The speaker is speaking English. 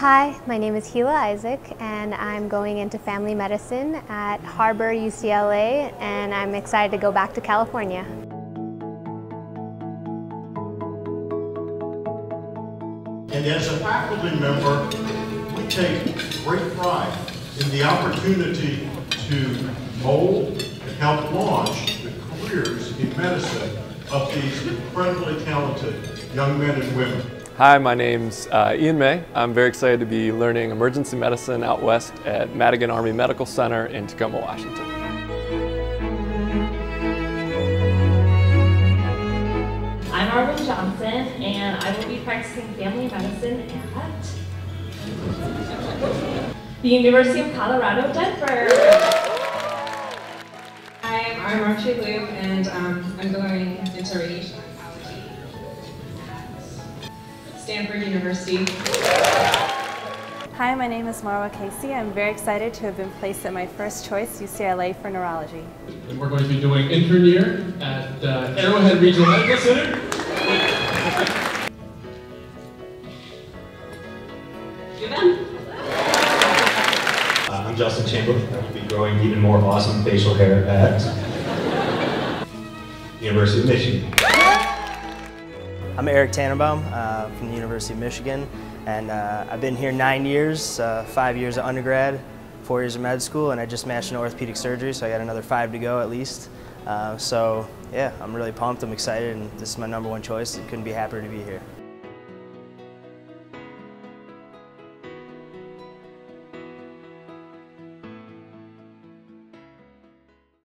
Hi, my name is Hila Isaac and I'm going into family medicine at Harbor UCLA and I'm excited to go back to California. And as a faculty member, we take great pride in the opportunity to mold and help launch the careers in medicine of these incredibly talented young men and women. Hi, my name's uh, Ian May. I'm very excited to be learning emergency medicine out west at Madigan Army Medical Center in Tacoma, Washington. I'm Arwen Johnson, and I will be practicing family medicine at the University of Colorado, Denver. Hi, I'm Archie Luke, and um, I'm going into radiation oncology at Stanford University. Hi, my name is Marwa Casey. I'm very excited to have been placed at my first choice, UCLA, for neurology. And we're going to be doing intern year at uh, Arrowhead Regional Medical Center. Uh, I'm Justin Chamber. I will be growing even more awesome facial hair at University of Michigan. I'm Eric Tannenbaum uh, from the University of Michigan, and uh, I've been here nine years, uh, five years of undergrad, four years of med school, and I just matched in orthopedic surgery, so I got another five to go at least. Uh, so yeah, I'm really pumped, I'm excited, and this is my number one choice. I couldn't be happier to be here.